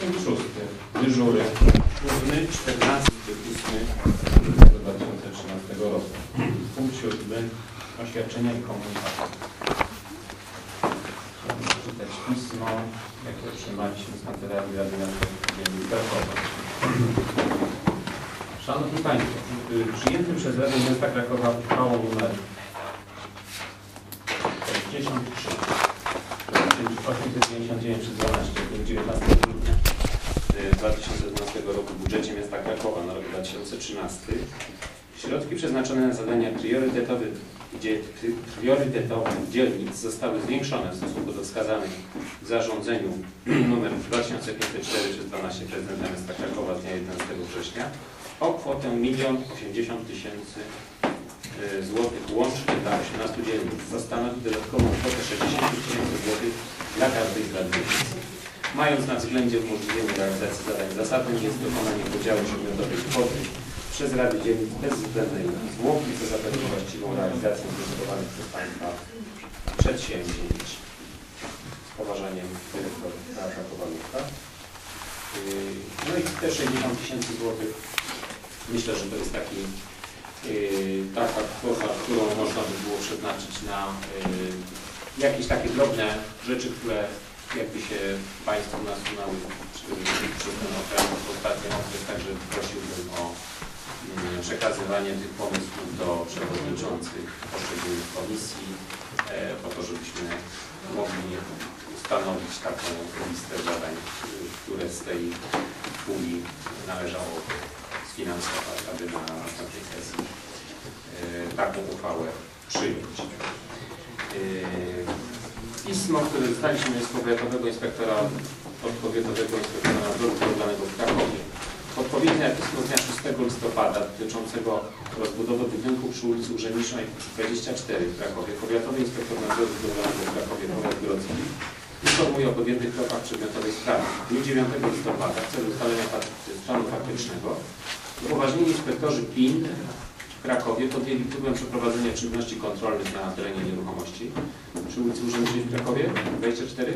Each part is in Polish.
Punkt szósty. Dyżury. 7, 14, 8 2013 roku. Punkt siódmy. Oświadczenia i komunikaty. Chciałbym przeczytać pismo, jakie otrzymaliśmy z Kancelarii Rady Miasta Krakowa. Szanowni Państwo, y, przyjętym przez Radę Miasta Krakowa uchwałą numer 63 899 przez 12 dnia 19 grudnia y, 2012 roku w budżecie miasta Krakowa na rok 2013 środki przeznaczone na zadania priorytetowe, dzie- priorytetowych dzielnic zostały zwiększone w stosunku do wskazanych w zarządzeniu nr 2504 przez 12 prezydenta miasta Krakowa z dnia 11 września o kwotę 1 80 tysięcy y, złotych łącznie dla 18 dzielnic. To stanowi dodatkową kwotę 60 tysięcy złotych dla każdej z rad dzielnic. Mając na względzie umożliwienie realizacji zadań zasadnym jest dokonanie podziału przedmiotowej kwoty przez Rady Dzielnic bezwzględnej zwłoki, co zapewni właściwą realizację zdecydowanych przez Państwa przedsięwzięć. Z poważaniem dyrektor Kowalówka. Yy, No i te 60 tysięcy złotych myślę, że to jest taki, yy, taka kwota, którą można by było przeznaczyć na yy, jakieś takie drobne rzeczy, które jakby się Państwu nasunęły przez ten okres, ostatni okres, także prosiłbym o mm, przekazywanie tych pomysłów do przewodniczących poszczególnych komisji, e, po to, żebyśmy mogli ustanowić taką listę zadań, które z tej puli należałoby sfinansować, aby na następnej sesji e, taką uchwałę przyjąć. Pismo, które dostaliśmy z powiatowego inspektora, od powiatowego inspektora nadzoru budowlanego w Krakowie. Odpowiednie pismo z dnia 6 listopada dotyczącego rozbudowy budynku przy ulicy Urzędniczej 24 w Krakowie. Powiatowy inspektor nadzoru budowlanego w Krakowie, powiat grodzki, informuje o podjętych krokach przedmiotowej sprawy. W dniu 9 listopada w celu ustalenia stanu faktycznego upoważnieni inspektorzy PIN Krakowie podjęli próbę przeprowadzenia czynności kontrolnych na terenie nieruchomości przy ulicy Urzędniczej w Krakowie 24.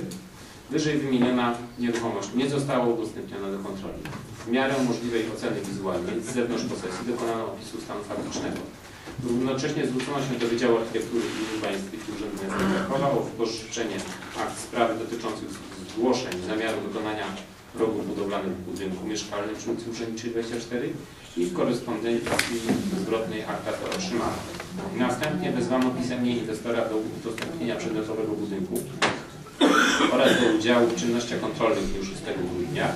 Wyżej wymieniona nieruchomość nie została udostępniona do kontroli. W miarę możliwej oceny wizualnej z zewnątrz posesji dokonano opisu stanu faktycznego. Równocześnie zwrócono się do Wydziału Architektury i Urbaניstyki Urzędu Miasta Krakowa o wypożyczenie akt sprawy dotyczących zgłoszeń zamiaru wykonania rogu budowlanych w budynku mieszkalnym przy ulicy Urzędniczej 24 i w korespondencji zwrotnej akta to otrzymano. Następnie wezwano pisemnie inwestora do udostępnienia przedmiotowego budynku oraz do udziału w czynnościach kontrolnych w dniu 6 grudnia.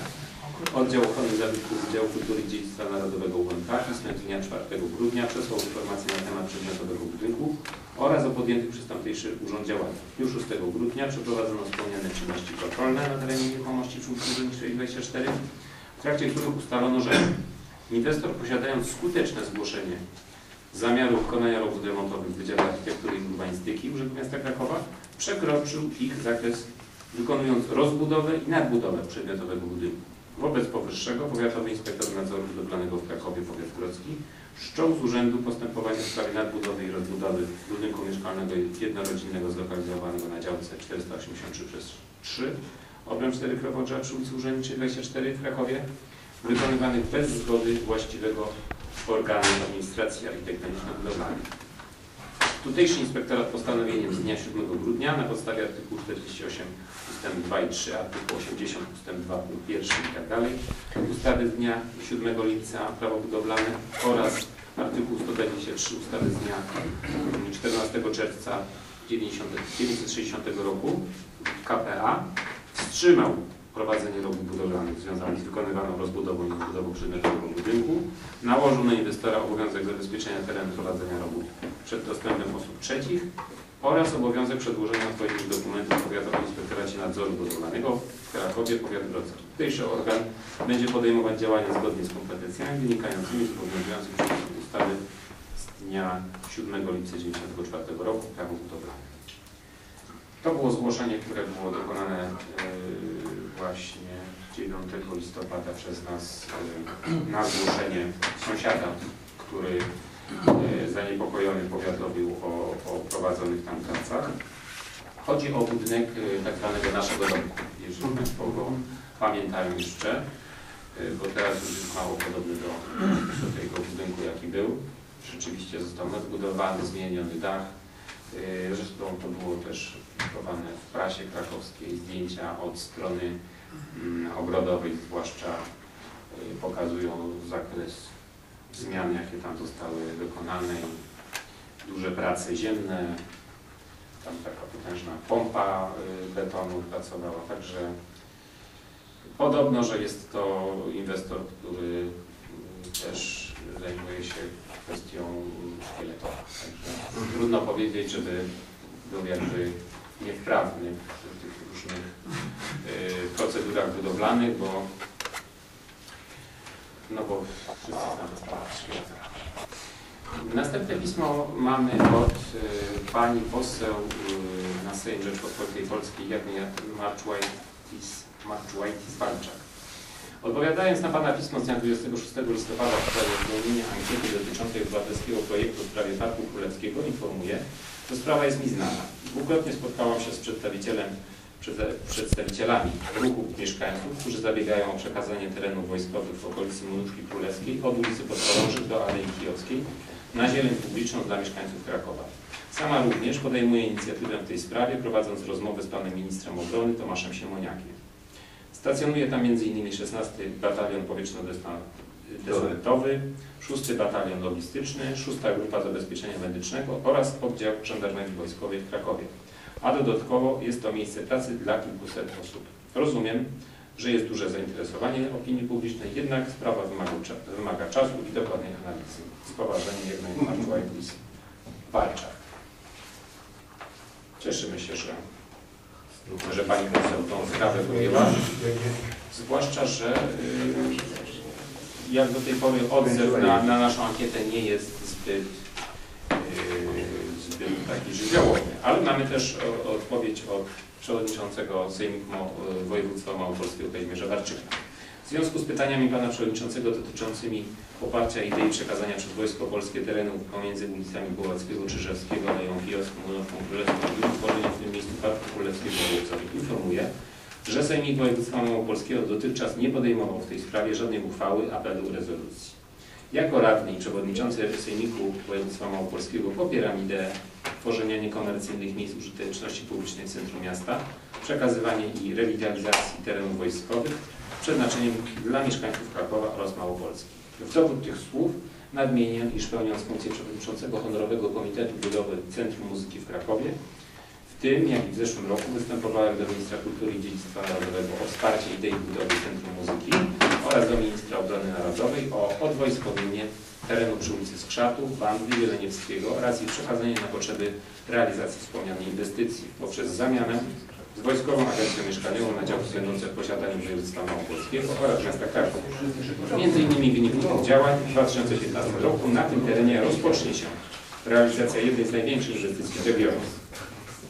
Oddział Ochrony Zabytków Wydziału Kultury i Dziedzictwa Narodowego UMK pismem dnia 4 grudnia przesłał informacje na temat przedmiotowego budynku oraz o podjętych przez tamtejszy urząd działaniach. Dniu 6 grudnia przeprowadzono wspomniane czynności kontrolne na terenie nieruchomości przy ulicy Urzędniczej 24, w trakcie których ustalono, że inwestor posiadając skuteczne zgłoszenie zamiaru wykonania robót remontowych w Wydziale Architektury i Urbanistyki Urzędu Miasta Krakowa przekroczył ich zakres wykonując rozbudowę i nadbudowę przedmiotowego budynku. Wobec powyższego Powiatowy Inspektor Nadzoru Budowlanego w Krakowie, Powiat Grodzki, wszczął z urzędu postępowanie w sprawie nadbudowy i rozbudowy budynku mieszkalnego jednorodzinnego zlokalizowanego na działce 483 przez 3 obręb 4 Krowodrza przy ulicy Urzędniczej 24 w Krakowie, wykonywanych bez zgody właściwego organu administracji architektoniczno-budowlanej. Tutejszy inspektorat postanowieniem z dnia 7 grudnia na podstawie artykułu 48 ust. 2 i 3, artykuł 80 ust. 2 punkt 1 i tak ustawy z dnia 7 lipca prawo budowlane oraz artykuł 123 ustawy z dnia 14 czerwca 90 1960 roku KPA wstrzymał prowadzenie robót budowlanych związanych z wykonywaną rozbudową i rozbudową przedmiotowego budynku, nałożył na inwestora obowiązek zabezpieczenia terenu prowadzenia robót przed dostępem osób trzecich oraz obowiązek przedłożenia odpowiednich dokumentów Powiatowym Inspektoracie Nadzoru Budowlanego w Krakowie, Powiat Grodzki. Tutejszy organ będzie podejmować działania zgodnie z kompetencjami wynikającymi z obowiązujących przepisów ustawy z dnia 7 lipca 1994 roku prawo budowlane. To było zgłoszenie, które było dokonane e, właśnie 9 listopada przez nas e, na zgłoszenie sąsiada, który e, zaniepokojony powiadowił o, o prowadzonych tam pracach. Chodzi o budynek tak zwanego naszego domku, jeżeli Państwo go pamiętają jeszcze, bo teraz już jest mało podobny do, do tego budynku, jaki był. Rzeczywiście został nadbudowany, zmieniony dach. Y, Zresztą to było też publikowane w prasie krakowskiej zdjęcia od strony mm, ogrodowej, zwłaszcza y, pokazują zakres zmian, jakie tam zostały dokonane. Duże prace ziemne, tam taka potężna pompa y, betonu pracowała, także podobno, że jest to inwestor, który y, też zajmuje się kwestią szkieletową. Trudno powiedzieć, żeby był jakby niewprawny w tych różnych y, procedurach budowlanych, bo no bo wszyscy znamy sprawę szkieleta. Następne pismo mamy od y, pani poseł y, na Sejm Rzeczpospolitej Polskiej Jagny Marczułajtis, Marczułajtis Walczak. Odpowiadając na Pana pismo z dnia 26 listopada w sprawie wypełnienia ankiety dotyczącej obywatelskiego projektu w sprawie Parku Królewskiego informuję, że sprawa jest mi znana. Dwukrotnie spotkałam się z przedstawicielem, przed- przedstawicielami ruchu mieszkańców, którzy zabiegają o przekazanie terenów wojskowych w okolicy Młynówki Królewskiej od ulicy Podchorążych do Alei Kijowskiej na zieleń publiczną dla mieszkańców Krakowa. Sama również podejmuje inicjatywę w tej sprawie, prowadząc rozmowę z panem ministrem obrony Tomaszem Siemoniakiem. Stacjonuje tam m.in. 16 Batalion Powietrzno-Desantowny, 6 Batalion Logistyczny, 6 Grupa Zabezpieczenia Medycznego oraz oddział Żandarmerii Wojskowej w Krakowie. A dodatkowo jest to miejsce pracy dla kilkuset osób. Rozumiem, że jest duże zainteresowanie opinii publicznej, jednak sprawa wymaga, wymaga czasu i dokładnej analizy. Z poważeniem jak najbardziej Walczak. Cieszymy się, że, że Pani poseł tą sprawę podjęła. Zwłaszcza, że y, jak do tej pory odzew na, na naszą ankietę nie jest zbyt, y, zbyt taki żywiołowy. Ale mamy też odpowiedź od przewodniczącego Sejmiku y, Województwa Małopolskiego Kazimierza Warczyka. W związku z pytaniami pana przewodniczącego dotyczącymi poparcia idei przekazania przez Wojsko Polskie terenów pomiędzy ulicami Głowackiego, Czyżewskiego, Aleją Kijowską, Monowką Królewską i utworzenia w tym miejscu Parku Królewskiego w Łowcowie informuję, że Sejmik Województwa Małopolskiego dotychczas nie podejmował w tej sprawie żadnej uchwały, apelu, rezolucji. Jako radny i przewodniczący Sejmiku Województwa Małopolskiego popieram ideę tworzenia niekomercyjnych miejsc użyteczności publicznej w centrum miasta, przekazywanie i rewitalizacji terenów wojskowych przeznaczeniem dla mieszkańców Krakowa oraz Małopolski. W dowód tych słów nadmienię, iż pełniąc funkcję przewodniczącego Honorowego Komitetu Budowy Centrum Muzyki w Krakowie, w tym, jak i w zeszłym roku, występowałem do Ministra Kultury i Dziedzictwa Narodowego o wsparcie idei budowy Centrum Muzyki oraz do Ministra Obrony Narodowej o odwojskowienie terenu przy ulicy Skrzatów, Bandli, Jeleniewskiego oraz ich przekazanie na potrzeby realizacji wspomnianej inwestycji poprzez zamianę z Wojskową Agencją Mieszkaniową na działki będące w posiadaniu województwa małopolskiego oraz miasta Kraków. Między innymi w wyniku tych działań w 2015 roku na tym terenie rozpocznie się realizacja jednej z największych inwestycji w regionie.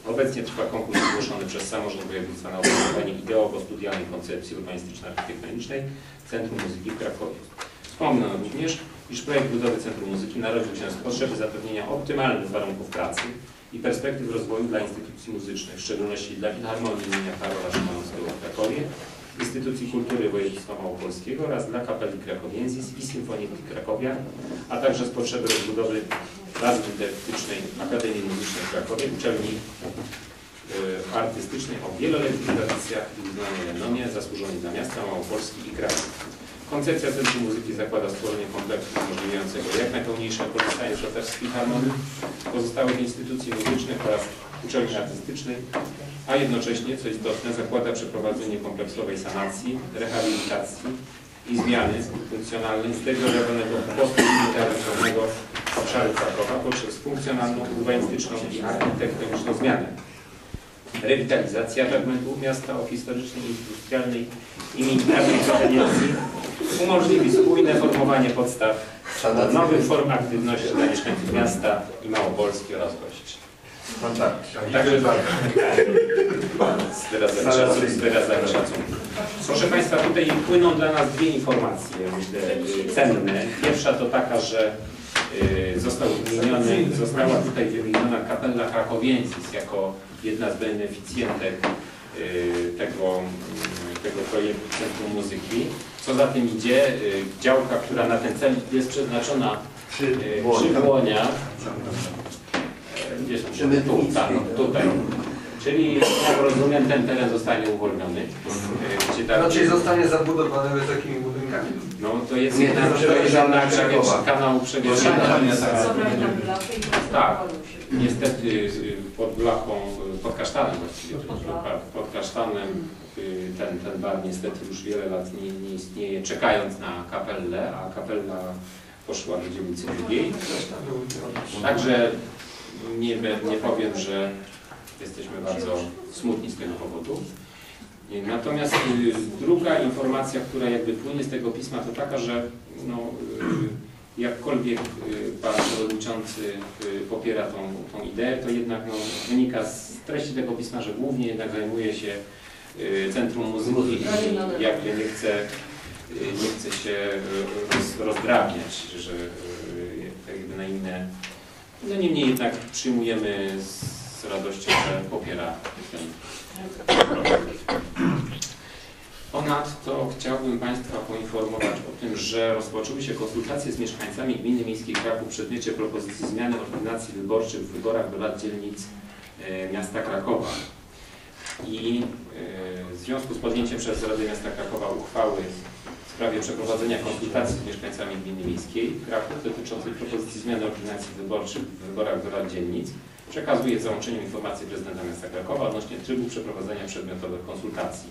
Obecnie trwa konkurs zgłoszony przez samorząd województwa na opracowanie ideowo-studialnej koncepcji urbanistyczno-architektonicznej Centrum Muzyki w Krakowie. Wspomnę również, iż projekt budowy Centrum Muzyki narodził się z potrzeby zapewnienia optymalnych warunków pracy i perspektyw rozwoju dla instytucji muzycznych, w szczególności dla Filharmonii imienia Karola Szymanowskiego w Krakowie, Instytucji Kultury Województwa Małopolskiego oraz dla Kapeli Krakowiensis i Symfoniki Krakowia, a także z potrzeby rozbudowy bazy dydaktycznej Akademii Muzycznej w Krakowie, uczelni y, artystycznej o wieloletnich tradycjach i uznanej renomie, zasłużonej dla miasta Małopolski i kraju. Koncepcja Centrum Muzyki zakłada stworzenie kompleksu umożliwiającego jak najpełniejsze korzystanie z oferty harmonii pozostałych instytucji muzycznych oraz uczelni artystycznej, a jednocześnie, co istotne, zakłada przeprowadzenie kompleksowej sanacji, rehabilitacji i zmiany funkcjonalnej zdegradowanego postmilitaryzowanego obszaru Krakowa poprzez funkcjonalną, urbanistyczną i architektoniczną zmianę. Rewitalizacja fragmentu miasta o historycznej industrialnej i militarnej umożliwi spójne formowanie podstaw nowych form aktywności dla mieszkańców miasta i Małopolski oraz gości. Także z wyrazem szacunku, z wyrazem szacunku. Proszę Państwa, tutaj płyną dla nas dwie informacje, myślę, y, cenne. Pierwsza to taka, że y, został wymieniony, została tutaj wymieniona kapella Krakowiensis jako jedna z beneficjentek y, tego, mm, tego projektu Centrum Muzyki. Co za tym idzie, y, działka, która na ten cel jest przeznaczona Przy y, przy Błoniach, są Przy Mednickiej, tu, tak, no, tutaj. Czyli jak rozumiem ten teren zostanie uwolniony. y, Gdzie tak, Raczej zostanie zabudowany wysokimi budynkami. no to jest Nie, jednak, to jest przewiesz- kanał przewieszania. Tak. Niestety y, pod blachą, y, pod kasztanem właściwie, pod kasztanem y, ten, ten bar niestety już wiele lat nie, nie istnieje, czekając na kapellę, a kapella poszła do dzielnicy drugiej. Także nie, nie powiem, że jesteśmy bardzo smutni z tego powodu. Natomiast druga informacja, która jakby płynie z tego pisma, to taka, że no, jakkolwiek y, Pan Przewodniczący y, popiera tą, tą ideę, to jednak no, wynika z treści tego pisma, że głównie jednak zajmuje się y, Centrum Muzyki i jakby nie chce, nie chce się roz, rozdrabniać, że jakby na inne. No niemniej jednak przyjmujemy z radością, że popiera ten projekt. Ponadto chciałbym Państwa poinformować o tym, że rozpoczęły się konsultacje z mieszkańcami Gminy Miejskiej Kraków w przedmiocie propozycji zmiany ordynacji wyborczych w wyborach do rad dzielnic e, miasta Krakowa. I e, w związku z podjęciem przez Radę Miasta Krakowa uchwały w sprawie przeprowadzenia konsultacji z mieszkańcami Gminy Miejskiej Kraków dotyczącej propozycji zmiany ordynacji wyborczych w wyborach do rad dzielnic przekazuję w załączeniu informację prezydenta miasta Krakowa odnośnie trybu przeprowadzenia przedmiotowych konsultacji.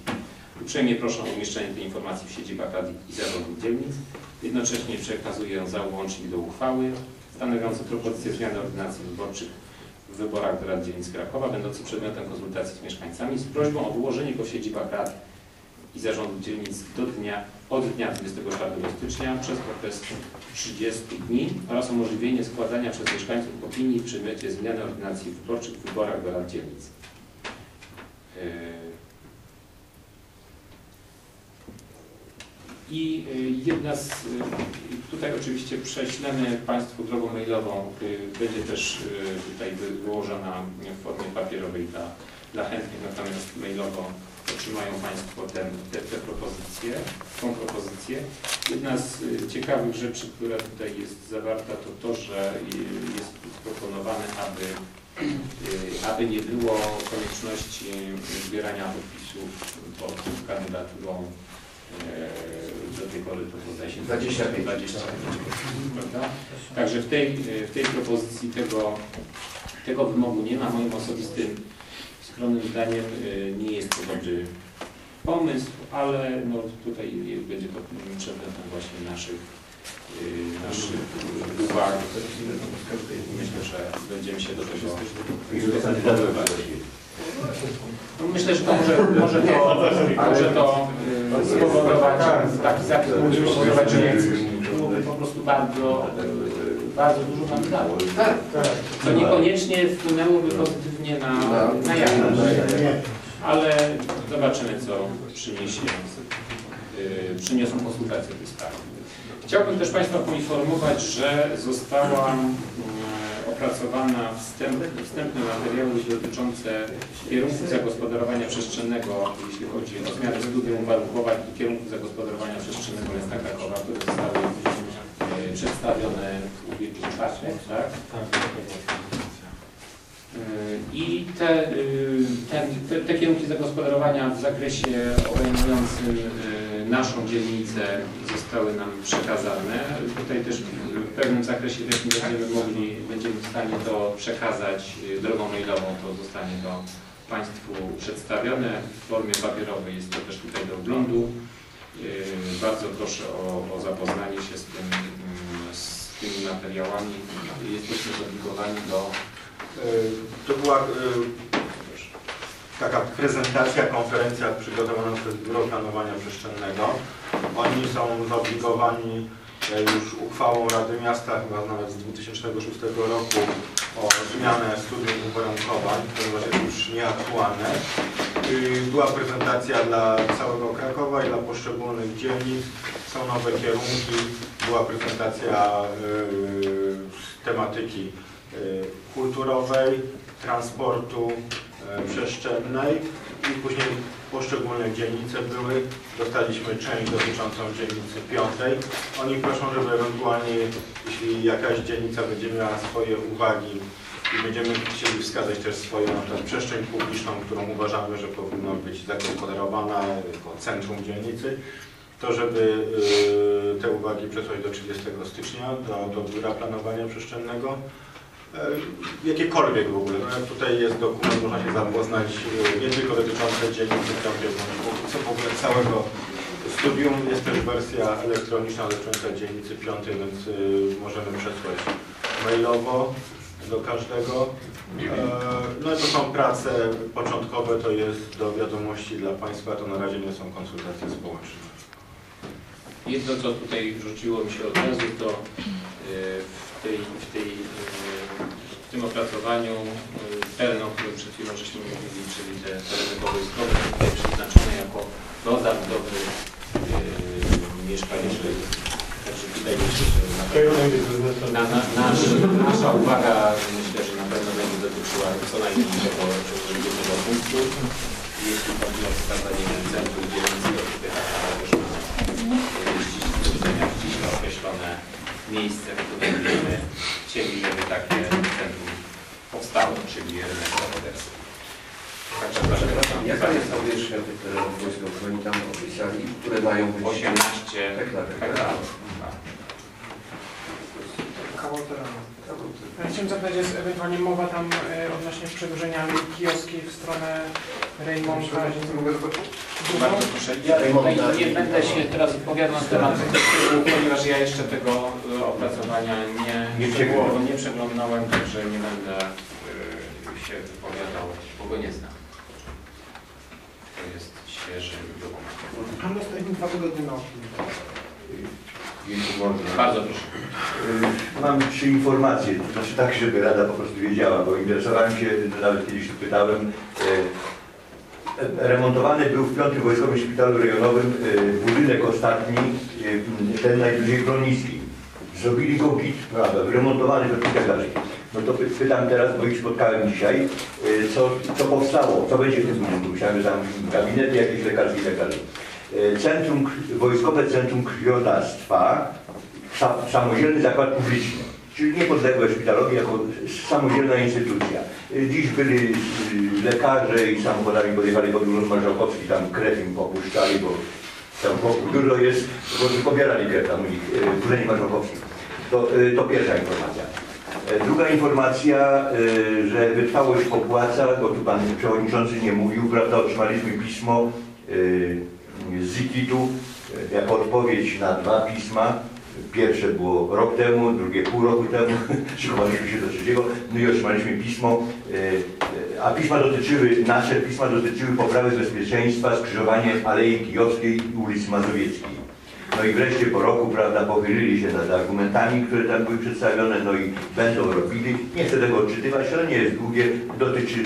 Uprzejmie proszę o umieszczenie tej informacji w siedzibach rad i zarządów dzielnic. Jednocześnie przekazuję załącznik do uchwały stanowiący propozycję zmiany ordynacji wyborczych w wyborach do Rad Dzielnic Krakowa, będący przedmiotem konsultacji z mieszkańcami z prośbą o wyłożenie go w siedzibach rad i zarządów dzielnic do dnia, od dnia 24 stycznia przez okres 30 dni oraz umożliwienie składania przez mieszkańców opinii w przedmiocie zmiany ordynacji wyborczych w wyborach do Rad Dzielnic. Yy, I y, jedna z, y, tutaj oczywiście prześlemy Państwu drogą mailową, y, będzie też tutaj wy- wyłożona w formie papierowej dla, dla chętnych, natomiast mailowo otrzymają Państwo ten, te, te propozycje, tą propozycję. Jedna z ciekawych rzeczy, która tutaj jest zawarta, to to, że jest proponowane, aby, aby nie było konieczności zbierania podpisów pod kandydaturą tej pory to zdaje się 25. 25, prawda? Także w tej, w tej propozycji tego, tego wymogu nie ma. Moim osobistym skromnym zdaniem y, nie jest to dobry pomysł, ale no tutaj będzie to przedmiotem właśnie naszych, y, naszych uwag. Myślę, że będziemy się do tego dostosowywać. Myślę, że to może, może to, może to spowodować, taki zapis mógłby spowodować, że byłoby po prostu bardzo, bardzo dużo kandydatów. Tak, Co niekoniecznie wpłynęłoby pozytywnie na, na jakość. Ale zobaczymy, co przyniesie, y, przyniosą konsultacje w tej sprawie. Chciałbym też Państwa poinformować, że została mm, opracowana wstęp, wstępne materiały dotyczące kierunków zagospodarowania przestrzennego, jeśli chodzi o zmianę studium uwarunkowań i kierunków zagospodarowania przestrzennego miasta Krakowa, które zostały e, przedstawione w ubiegłym czwartek, tak? I te, y, te, te kierunki zagospodarowania w zakresie obejmującym y, naszą dzielnicę zostały nam przekazane. Tutaj też w pewnym zakresie też będziemy mogli, będziemy w stanie to przekazać y, drogą mailową, to zostanie to Państwu przedstawione w formie papierowej, jest to też tutaj do oglądu. Bardzo proszę o, o zapoznanie się z, tym, z tymi materiałami. Jesteśmy zobligowani do To była y, taka prezentacja, konferencja przygotowana przez Biuro Planowania Przestrzennego. Oni są zobligowani e, już uchwałą Rady Miasta, chyba nawet z 2006 roku, o zmianę studium uwarunkowań, ponieważ jest już nieaktualne. Była prezentacja dla całego Krakowa i dla poszczególnych dzielnic. Są nowe kierunki. Była prezentacja tematyki kulturowej, transportu y, przestrzennej i później poszczególne dzielnice były. Dostaliśmy część dotyczącą dzielnicy piątej. Oni proszą, żeby ewentualnie, jeśli jakaś dzielnica będzie miała swoje uwagi i będziemy chcieli wskazać też swoją na przykład przestrzeń publiczną, którą uważamy, że powinna być zagospodarowana jako centrum dzielnicy, to żeby y, te uwagi przesłać do 30 stycznia do, do Biura Planowania Przestrzennego. E, Jakiekolwiek w ogóle. No, tutaj jest dokument, można się zapoznać e, nie tylko dotyczące dzielnicy piątej, bo co w ogóle całego studium. Jest też wersja elektroniczna dotycząca dzielnicy piątej, więc e, możemy przesłać mailowo do każdego. E, No to są prace początkowe, to jest do wiadomości dla Państwa, to na razie nie są konsultacje społeczne. Jedno, co tutaj rzuciło mi się od razu, to y, w, tej, w, tej, y, tym opracowaniu y, teren, o którym przed chwilą żeśmy mówili, czyli te tereny poboiskowe, tutaj przeznaczone jako do zabudowy y, mieszkaniowej. Także tutaj myślę, że na pewno na, na, nasz, nasza uwaga myślę, że na pewno będzie dotyczyła co najmniej tego jednego punktu. Jeśli chodzi o wskazanie centrum dzielnicy, to tutaj też ma ściśle ściśle określone miejsce, w którym będziemy chcieli, żeby takie centrum powstało, czyli rynek zawoderski. Proszę Jaka jest powierzchnia tych terenów wojskowych? Oni tam opisali, które mają być 18 hektarów. hektarów. Kawał terenu. Ja chciałem zapytać, jest ewentualnie mowa tam e, odnośnie przedłużenia alei kioskiej w stronę Rejmonta. Mogę rozpocząć? Drugą? Bardzo proszę. Ja tutaj nie będę się teraz wypowiadał na temat tego, ponieważ ja jeszcze tego y, opracowania nie, Nie szczegółowo nie przeglądałem, także nie będę y, się wypowiadał, bo go nie znam. To jest świeży dokument. Tam dostaliśmy dwa tygodnie na opinię. Jeśli można. Bardzo proszę. Y, Mam trzy informacje, to znaczy tak, żeby Rada po prostu wiedziała, bo interesowałem się, nawet kiedyś tu pytałem. y, Remontowany był w piątym Wojskowym Szpitalu Rejonowym y, budynek ostatni, ten najbliżej Broniski. Zrobili go git, prawda, wyremontowany to i tak dalej. No to py- pytam teraz, bo ich spotkałem dzisiaj, y, co, co powstało, co będzie w tym budynku. Myślałem, że tam gabinety jakieś lekarskie i tak dalej. Y, Centrum, Wojskowe Centrum Krwiodawstwa, sa, samodzielny zakład publiczny, czyli niepodległe szpitalowi jako samodzielna instytucja. Y, Dziś byli lekarze i samochodami podjechali pod urząd marszałkowski, tam krew im popuszczali, bo tam dużo jest, bo pobierali krew tam u nich y, w urzędzie marszałkowskim. To, y, to pierwsza informacja. E, Druga informacja, y, że wytrwałość opłaca, bo tu pan przewodniczący nie mówił, prawda, otrzymaliśmy pismo y, z Zikitu y, jako odpowiedź na dwa pisma. Pierwsze było rok temu, drugie pół roku temu, szykowaliśmy się do trzeciego, no i otrzymaliśmy pismo, y, y, a pisma dotyczyły, nasze pisma dotyczyły poprawy bezpieczeństwa, skrzyżowania Alei Kijowskiej i ulicy Mazowieckiej. No i wreszcie po roku, prawda, pochylili się nad argumentami, które tam były przedstawione, no i będą robili. Nie chcę tego odczytywać, ale nie jest długie. Dotyczy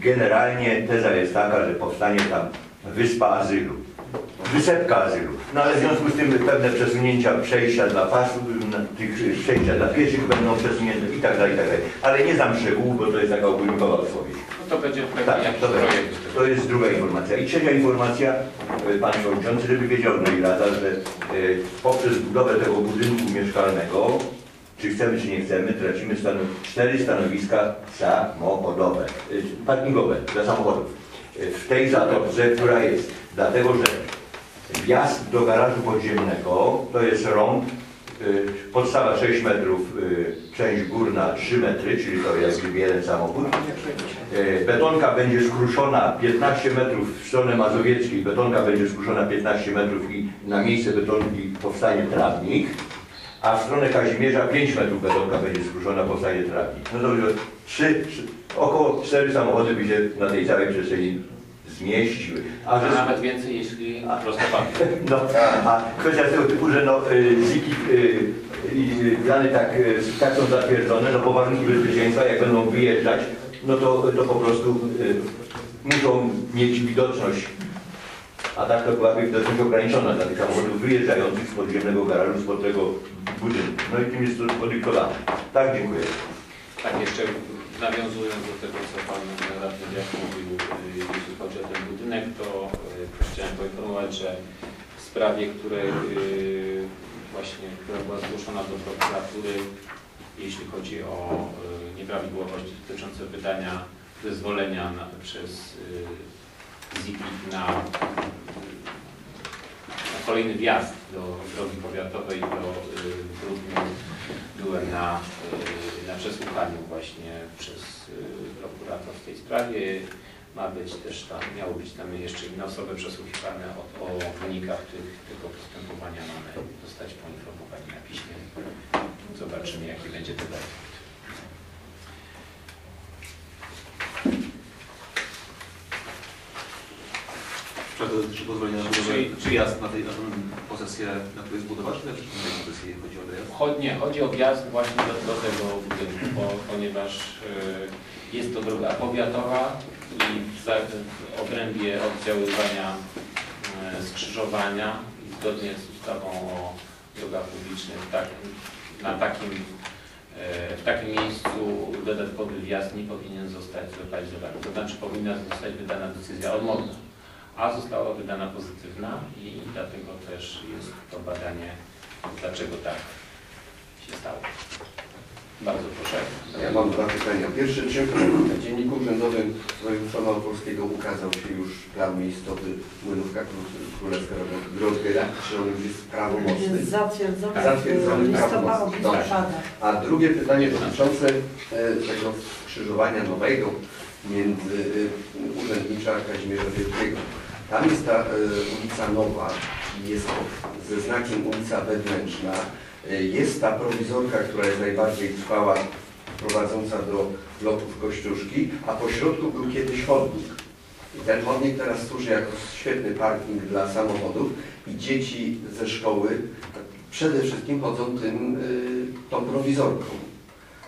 generalnie, teza jest taka, że powstanie tam wyspa azylu. Wysepka azylu. No ale w związku z tym pewne przesunięcia przejścia dla pasów, tych przejścia dla pieszych będą przesunięte i tak dalej, i tak dalej. Ale nie znam szczegółów, bo to jest taka ogólnikowa odpowiedź. No to będzie pewnie Tak, jakiś to, projekt. to jest druga informacja. I trzecia informacja, e, Panie Przewodniczący, żeby wiedział, no i Rada, że e, poprzez budowę tego budynku mieszkalnego, czy chcemy, czy nie chcemy, tracimy stano cztery stanowiska samochodowe, e, parkingowe dla samochodów. W tej zatoce, która jest, dlatego że wjazd do garażu podziemnego to jest rąb, y, podstawa 6 metrów, y, część górna 3 metry, czyli to jest jeden samochód. E, Betonka będzie skruszona 15 metrów w stronę mazowieckiej, betonka będzie skruszona 15 metrów i na miejsce betonki powstanie trawnik, a w stronę Kazimierza 5 metrów betonka będzie skruszona, powstanie trawnik. No to że trzy, trzy, około 4 samochody by się na tej całej przestrzeni zmieściły. A A że nawet więcej, jeśli prostopadnie. no, a kwestia tego typu, że no, y, ziki y, y, tak, y, tak są zatwierdzone, no bo warunki bezpieczeństwa, jak będą wyjeżdżać, no to, to po prostu muszą mieć widoczność, a tak to byłaby widoczność ograniczona dla tych samochodów wyjeżdżających z podziemnego garażu, spod tego budynku. No i tym jest to podyktowane. Tak, dziękuję. Tak, jeszcze nawiązując do tego, co Pan Radny Wiach mówił, jeśli chodzi o ten budynek, to y, chciałem poinformować, że w sprawie, której y, właśnie, która była zgłoszona do prokuratury, jeśli chodzi o y, nieprawidłowości dotyczące wydania zezwolenia na, przez ZIPIK na, na kolejny wjazd do drogi powiatowej do y, Brudnu byłem na, na przesłuchaniu właśnie przez prokurator w tej sprawie. Ma być też tam, miało być tam jeszcze inne osoby przesłuchiwane o, o wynikach tych, tego postępowania. Mamy zostać poinformowani na piśmie. Zobaczymy, jaki będzie to efekt. Czy pozwolenia na budowę, czy jazd na, tej, na tę posesję, na której jest budowa, czy na innej posesji chodzi o dojazd? Chodzi, nie, chodzi o wjazd właśnie do, do tego budynku, bo, ponieważ y, jest to droga powiatowa i w, obrębie oddziaływania y, skrzyżowania i zgodnie z ustawą o drogach publicznych tak, na takim, y, w takim miejscu dodatkowy wjazd nie powinien zostać zlokalizowany. To znaczy powinna zostać wydana decyzja odmowna, a została wydana pozytywna i dlatego też jest to badanie, dlaczego tak się stało. Bardzo proszę. Ja mam dwa pytania. Pierwsze, czy w Dzienniku Urzędowym Województwa Małopolskiego ukazał się już plan miejscowy Młynówka Kró- Królewska Grodzgera? Czy on już jest prawomocny? Jest zatwierdzony. Zatwierdzony prawomocny. Dobrze. A drugie pytanie dotyczące e, tego skrzyżowania nowego między e, Urzędnicza Kazimierza Wielkiego. Tam jest ta e, ulica Nowa i jest ze znakiem ulica Wewnętrzna. E, Jest ta prowizorka, która jest najbardziej trwała, prowadząca do bloków Kościuszki, a po środku był kiedyś chodnik. I ten chodnik teraz służy jako świetny parking dla samochodów i dzieci ze szkoły przede wszystkim chodzą tym, y, tą prowizorką.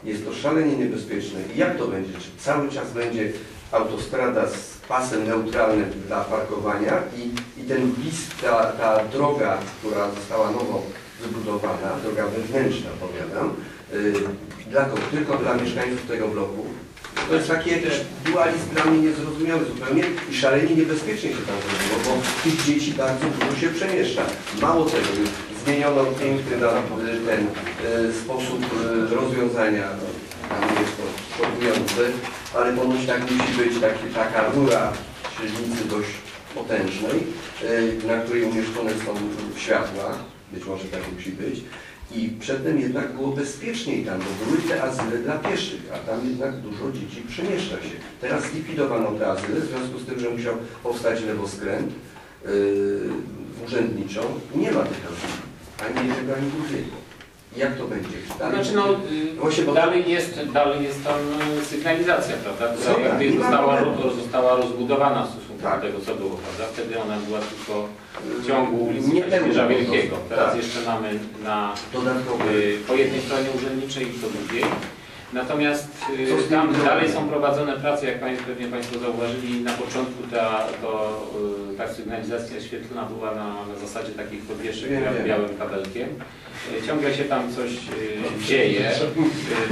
Jest to szalenie niebezpieczne. I jak to będzie? Czy cały czas będzie autostrada z pasem neutralnym dla parkowania i, i ten bis, ta, ta droga, która została nowo wybudowana, droga wewnętrzna powiadam, y, dla? Tylko dla mieszkańców tego bloku. To jest taki jakiś dualizm dla mnie niezrozumiały zupełnie i szalenie niebezpiecznie się tam zrobiło, bo tych dzieci bardzo dużo się przemieszcza. Mało tego, zmieniono piękny na, ten y, sposób y, rozwiązania. No, Tam jest to szokujące, ale ponoć tak musi być taki, taka rura średnicy dość potężnej, na której umieszczone są światła. Być może tak musi być. I przedtem jednak było bezpieczniej tam, bo były te azyle dla pieszych, a tam jednak dużo dzieci przemieszcza się. Teraz zlikwidowano te azyle w związku z tym, że musiał powstać lewoskręt yy, urzędniczą. Nie ma tych azyli, ani jednego, ani drugiego. Jak to będzie? Dalej- Znaczy no, Właśnie, bo- dalej, jest, dalej jest tam y, sygnalizacja, prawda, która została, została rozbudowana w stosunku Tak. do tego, co było, prawda? Wtedy ona była tylko w ciągu ulicy Kazimierza Wielkiego. tak. Teraz jeszcze mamy na y, po jednej stronie urzędniczej i po drugiej. Natomiast y, tam dalej są prowadzone prace, jak Państwo, pewnie Państwo zauważyli, na początku ta, to, y, ta sygnalizacja świetlna była na, na zasadzie takich podwieszek białym kabelkiem. Y, Ciągle się tam coś y, dzieje.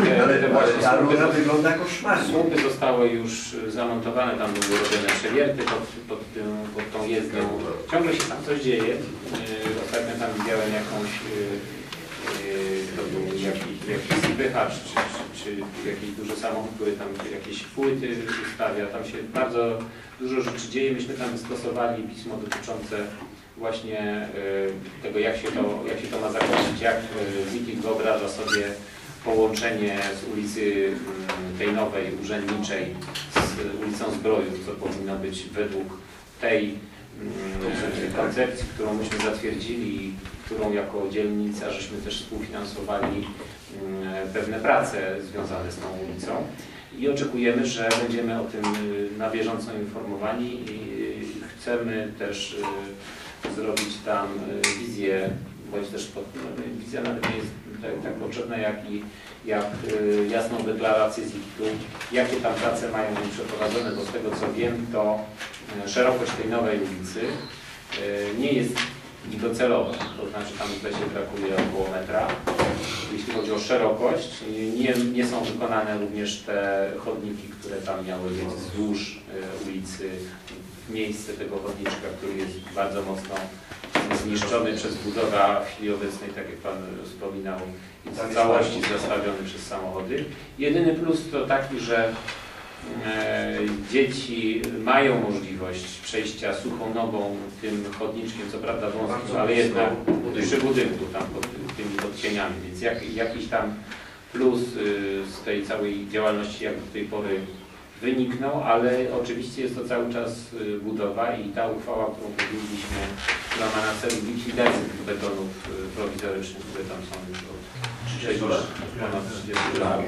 Te, Ale, te właśnie ta słupy, rura wygląda koszmarnie. słupy zostały już zamontowane, tam były robione przewierty pod, pod, tym, pod tą jezdnią. Ciągle się tam coś dzieje. Ostatnio tam widziałem jakąś to był jakiś, jakiś spychacz, czy, czy, jakiś duży samochód, który tam jakieś płyty stawia. Tam się bardzo dużo rzeczy dzieje. Myśmy tam wystosowali pismo dotyczące właśnie y, tego, jak się to, jak się to ma zakończyć, jak y, Zikik wyobraża sobie połączenie z ulicy mm, tej nowej, urzędniczej z ulicą Zbrojów, co powinno być według tej mm, koncepcji, którą myśmy zatwierdzili którą jako dzielnica żeśmy też współfinansowali mm, pewne prace związane z tą ulicą. I oczekujemy, że będziemy o tym y, na bieżąco informowani i y, chcemy też y, zrobić tam wizję, bądź też pod, no, wizja nawet nie jest tak, tak potrzebna, jak i jak jasną deklarację z IKT-u, jakie tam prace mają być przeprowadzone, bo z tego co wiem, to szerokość tej nowej ulicy nie jest i docelowa. To znaczy tam w lesie brakuje około metra. Jeśli chodzi o szerokość, nie, nie są wykonane również te chodniki, które tam miały być wzdłuż e, ulicy, w miejsce tego chodniczka, który jest bardzo mocno zniszczony przez budowę, a w chwili obecnej, tak jak Pan wspominał, jest w całości zastawiony przez samochody. Jedyny plus to taki, że dzieci mają możliwość przejścia suchą nogą tym chodniczkiem, co prawda wąskim, ale jednak przy budynku tam pod tymi odcieniami, więc jak, jakiś tam plus y, z tej całej działalności jak do tej pory wyniknął, ale oczywiście jest to cały czas y, budowa i ta uchwała, którą podjęliśmy, która ma na celu likwidację tych betonów y, prowizorycznych, które tam są już od 30 lat, ponad 30 lat.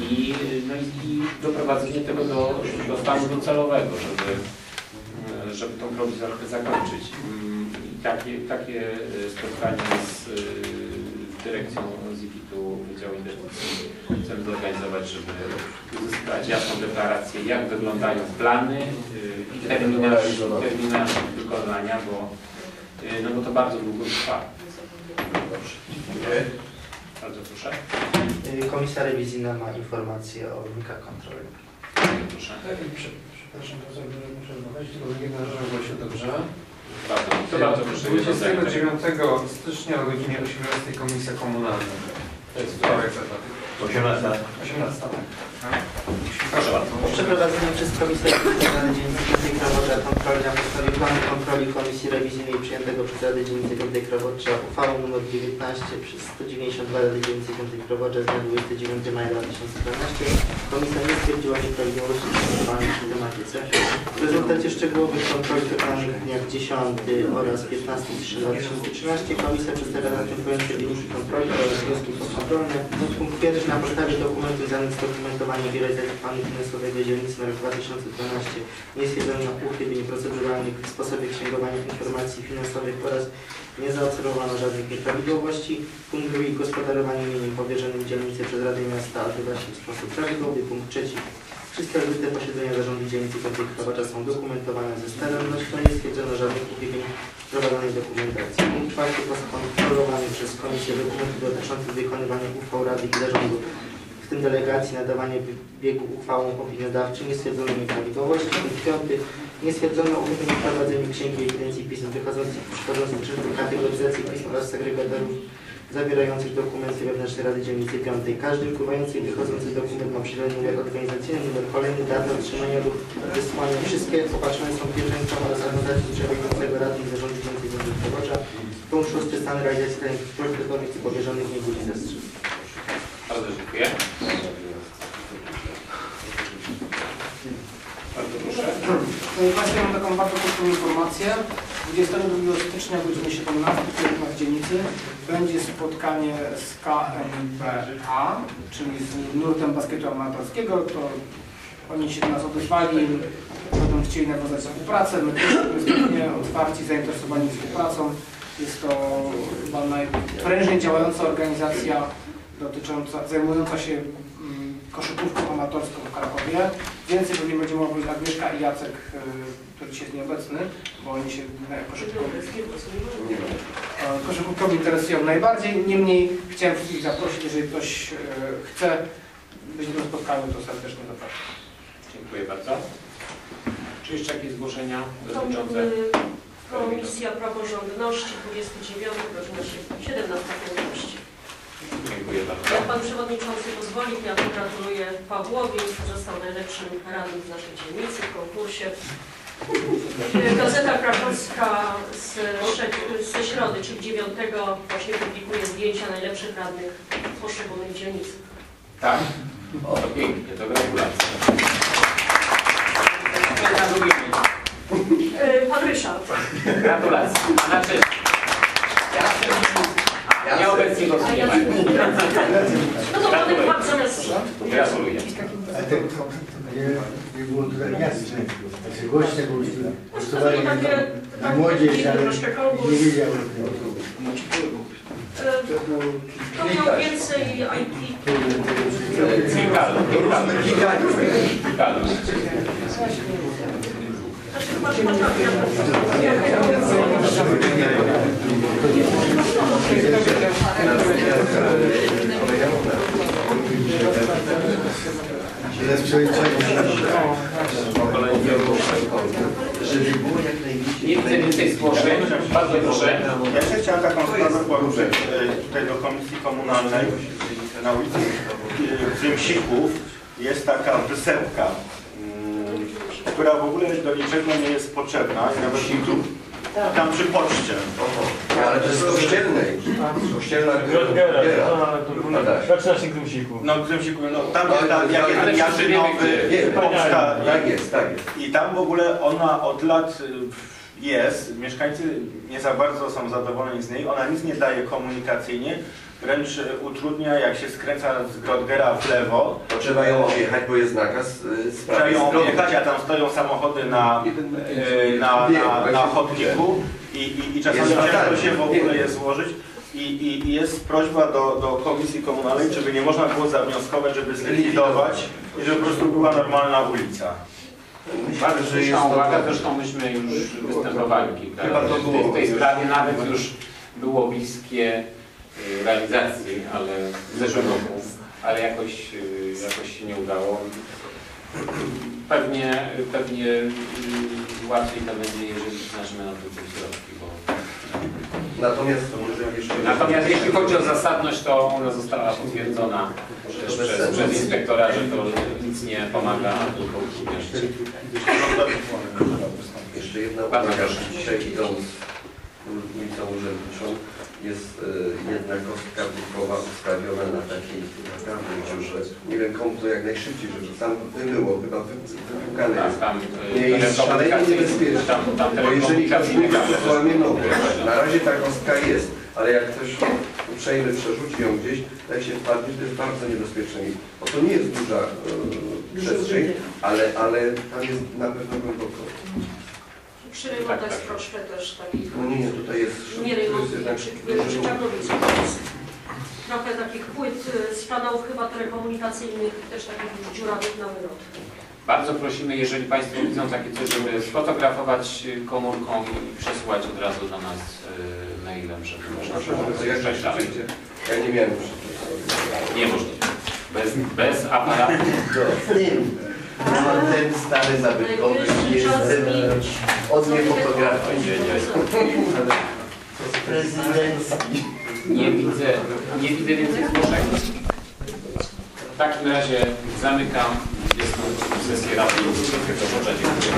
I, no i, i doprowadzenie tego do, do stanu docelowego, żeby, żeby tą prowizorkę zakończyć. Mm, I takie, takie spotkanie z dyrekcją ZIPIT-u Wydziału Inwestycji chcemy zorganizować, żeby uzyskać jasną deklarację, jak wyglądają plany e, i terminarz, terminarz wykonania, bo, e, no bo to bardzo długo trwa. Bardzo proszę. Y, Komisja rewizyjna ma informacje o wynikach kontroli. Bardzo proszę. Przepraszam bardzo, że muszę rozmawiać, tylko rzecz ogłoszę dobrze. Bardzo, to bardzo proszę. 29 stycznia o godzinie 18 Komisja Komunalna. To jest wtorek za dwa tygodnie. 18. 18, tak. Proszę bardzo. Przeprowadzenie przez Komisję Rewizyjną Rady Dzielnicy Piątej Krowodza kontroli na podstawie planu kontroli Komisji Rewizyjnej przyjętego przez Radę Dzielnicy Piątej uchwałą nr 19 przez 192 Rady Dzielnicy Piątej z dnia 29 maja 2012 Komisja nie stwierdziła nieprawidłowości przygotowanych w tematyce. W rezultacie szczegółowych kontroli wykonanych w dniach 10 oraz 15 stycznia 2013 Komisja przedstawia następujące wyniki kontroli oraz wnioski postkontrolne. Punkt pierwszy na podstawie dokumentów danych z dokumentowania realizacji planu finansowego dzielnicy na rok 2012 nie stwierdzono uchybień proceduralnych w sposobie księgowania informacji finansowych oraz nie zaobserwowano żadnych nieprawidłowości. Punkt drugi gospodarowanie mieniem powierzonym dzielnicy przez Radę Miasta odbywa się w sposób prawidłowy. Punkt trzeci Wszystkie odbyte posiedzenia zarządu dzielnicy Piątej Krowacza są dokumentowane ze starannością, nie stwierdzono żadnych uchybień prowadzonej dokumentacji. Punkt czwarty kontrolowany przez Komisję dokumentów dotyczących wykonywania uchwał Rady i Zarządu, w tym delegacji nadawanie biegu uchwałom opiniodawczym, nie stwierdzono nieprawidłowości. Punkt piąty nie stwierdzono uchybień prowadzeniu księgi ewidencji pism wychodzących, przychodzących przez kategoryzację pism oraz segregatorów zawierających dokumenty wewnętrzne Rady Dzielnicy Piątej. Każdy wpływający i wychodzący dokument ma przydzielony numer organizacyjny, numer kolejny, datę otrzymania lub wysłania. Wszystkie opatrzone są pieczęcią oraz anotacją przewodniczącego Rady i Zarządu Dzielnicy Krowacza. Punkt szósty. Stan realizacji zadań priorytetowych i powierzonych nie budzi zastrzeżeń. Bardzo dziękuję. Bardzo proszę. Państwie, mam taką bardzo krótką informację. 22 stycznia o godzinie 17 w dzielnicy będzie spotkanie z KMBA, czyli z nurtem basketu amatorskiego. To oni się do nas odezwali, będą chcieli nawiązać współpracę. My też jesteśmy otwarci, zainteresowani współpracą. Jest to chyba najprężniej działająca organizacja dotycząca, zajmująca się koszykówką amatorską w Krakowie. Więcej pewnie będziemy mówić Agnieszka i Jacek, y, który dzisiaj jest nieobecny, bo oni się e, koszykówką, e, koszykówką interesują najbardziej. Niemniej chciałem wszystkich zaprosić, jeżeli ktoś e, chce być na spotkaniu, to serdecznie zapraszam. Dziękuję bardzo. Czy jeszcze jakieś zgłoszenia dotyczące? Komisja Praworządności 29 godzina 17.15. Dziękuję bardzo. Jak Pan Przewodniczący pozwoli, ja pogratuluję Pawłowi, został najlepszym radnym z naszej dzielnicy w konkursie. Gazeta Krakowska z, ze środy, czyli 9 właśnie publikuje zdjęcia najlepszych radnych poszczególnych dzielnic. Tak? O, to pięknie, to gratulacje. Y, Pan Ryszard. Gratulacje. A na trzecie? Ja na trzecie. A, Nieobecnie go nie ma. No to Pan Pan zamiast... Gratuluję. A to nie, nie było tutaj jasne. Znaczy głośne było głosowanie na, na młodzież, ale nie wiedziałem. y, To miał więcej IT. Kilka, kilka. Kilka. Jest Żeby było jak. Nie widzę więcej zgłoszeń. Bardzo proszę. Ja jeszcze chciałem taką sprawę poruszyć e, tutaj do Komisji Komunalnej na ulicy e, Zymsików. Jest taka wysełka która w ogóle do niczego nie jest potrzebna i nawet tam przy poczcie. Ale to jest kościelnej. Kościelna No tak. Zaczyna się Grimsiku. No w Zymsiku, no tam No, jest ta, ale jak jest Jarzynowy, wiemy. poczta Tak jest, tak jest. i tam w ogóle ona od lat y, jest, mieszkańcy nie za bardzo są zadowoleni z niej, ona nic nie daje komunikacyjnie, wręcz y, utrudnia jak się skręca z Grodgera w lewo, To trzeba ją objechać, bo jest nakaz y, z Trzeba ją objechać, a tam stoją samochody na, e, na, na, na chodniku i, i, i czasami ciężko się w ogóle je złożyć. I, i, I jest prośba do, do Komisji Komunalnej, żeby nie można było zawnioskować, żeby zlikwidować i żeby po prostu była normalna ulica. Bardzo Myślę, że jest słuszna to... uwaga, zresztą myśmy już występowali kilka Chyba razy to w tej- było. w tej sprawie, nawet już było bliskie realizacji, ale w zeszłym roku, ale jakoś, y, jakoś się nie udało. Pewnie, pewnie y, łatwiej to będzie, jeżeli znajdziemy na to te środki, bo Natomiast. Natomiast jeśli chodzi o zasadność, to ona została potwierdzona przez, przez inspektora, że to nic nie pomaga, a tylko utrudnia. Jeszcze jedna uwaga, dzisiaj idąc ulicą urzędniczą jest e, jedna kostka bukowa ustawiona na takiej naprawdę dziurze. Nie wiem komu to jak najszybciej, żeby tam wymyło, chyba wy- wypłukane Tak, jest. tam Nie jest szalenie niebezpieczne, Tam, tam bo jeżeli ktoś mówi, to złamie nogę. Na razie ta kostka jest, ale jak ktoś uprzejmy przerzuci ją gdzieś, tak się wpadnie, to jest bardzo niebezpieczne. Bo to nie jest duża e, przestrzeń, ale, ale tam jest na pewno głęboko. Przy remontach jest troszkę też takich No nie, nie, tutaj jest... nie przy, duży przy. Jest Trochę takich płyt y, z kanałów chyba telekomunikacyjnych, też takich dziurawych na wylot. Bardzo prosimy, jeżeli Państwo widzą takie coś, żeby sfotografować y, komórką i przesyłać od razu do nas y, mailem, żeby można było dalej. Ja nie miałem Niemożliwe. Bez, bez aparatu. No, ten stary zabytkowy jest od mnie fotografii. Prezydencki. Nie widzę, nie widzę więcej zgłoszeń. W takim razie zamykam 20 sesję Rady. Dziękuję.